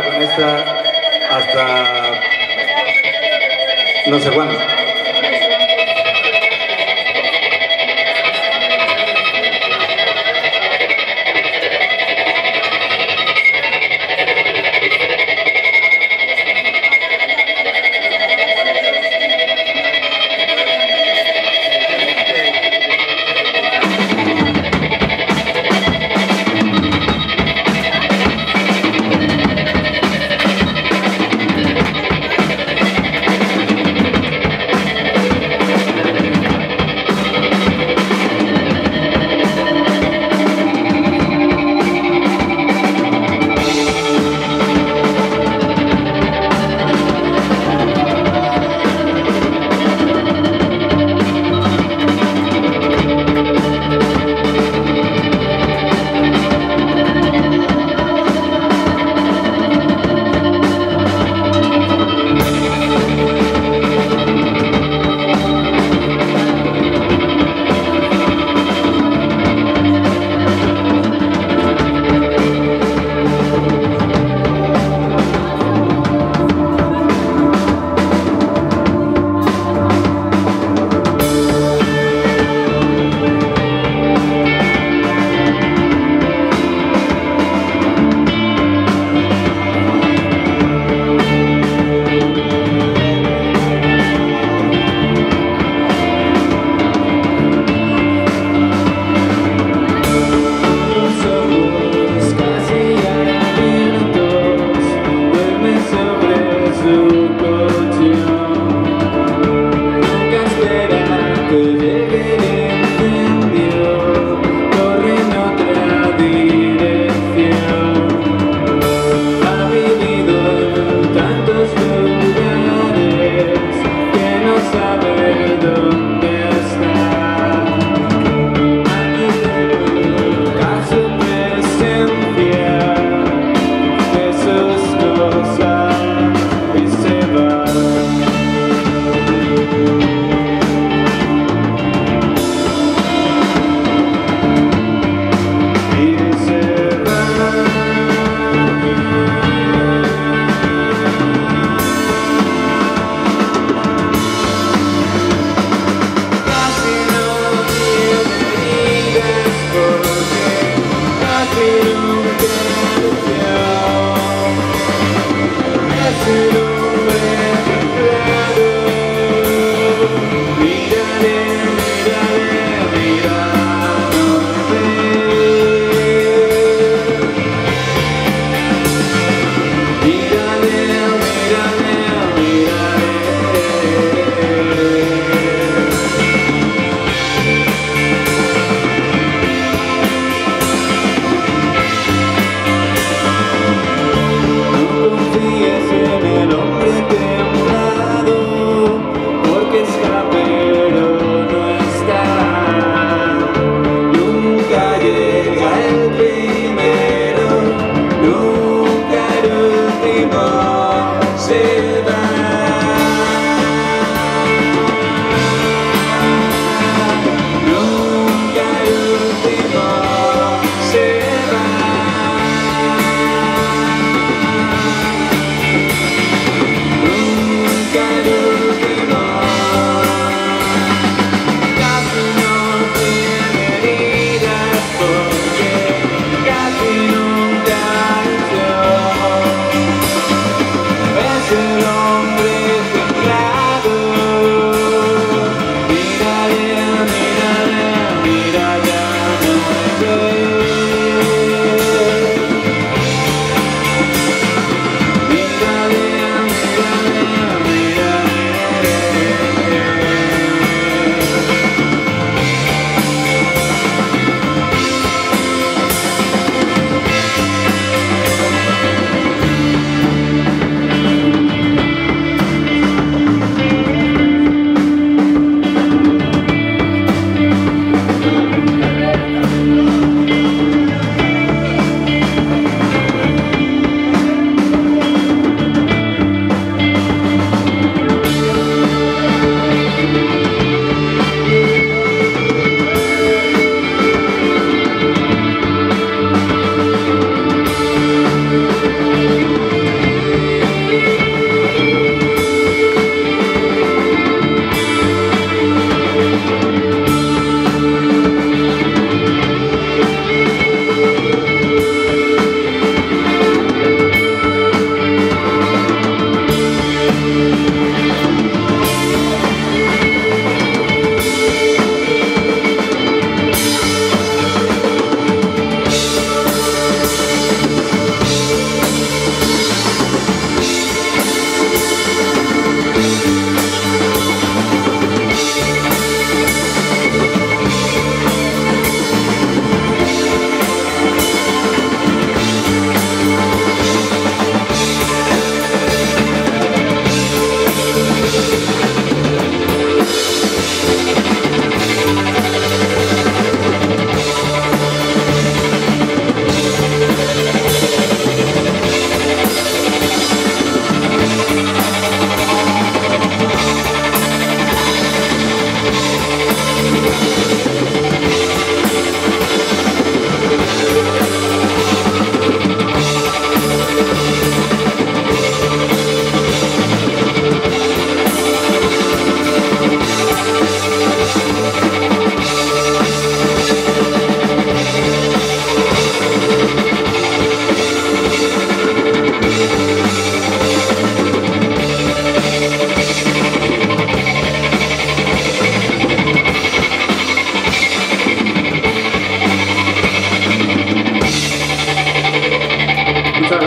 con esta hasta no sé cuándo.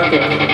Okay.